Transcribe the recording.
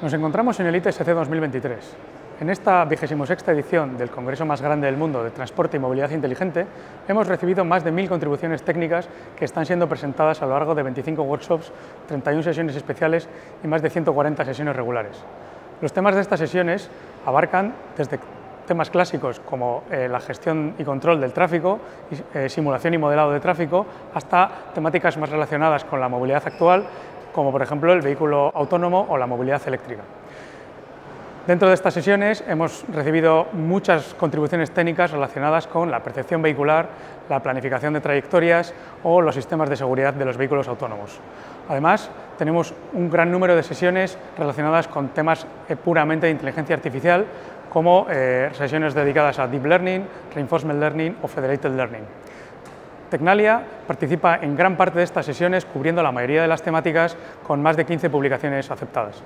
Nos encontramos en el ITSC 2023. En esta 26 edición del Congreso más grande del mundo de Transporte y Movilidad Inteligente, hemos recibido más de mil contribuciones técnicas que están siendo presentadas a lo largo de 25 workshops, 31 sesiones especiales y más de 140 sesiones regulares. Los temas de estas sesiones abarcan desde temas clásicos como eh, la gestión y control del tráfico, eh, simulación y modelado de tráfico, hasta temáticas más relacionadas con la movilidad actual como por ejemplo el vehículo autónomo o la movilidad eléctrica. Dentro de estas sesiones hemos recibido muchas contribuciones técnicas relacionadas con la percepción vehicular, la planificación de trayectorias o los sistemas de seguridad de los vehículos autónomos. Además, tenemos un gran número de sesiones relacionadas con temas eh, puramente de inteligencia artificial, como eh, sesiones dedicadas a Deep Learning, Reinforcement Learning o Federated Learning. Tecnalia participa en gran parte de estas sesiones cubriendo la mayoría de las temáticas con más de 15 publicaciones aceptadas.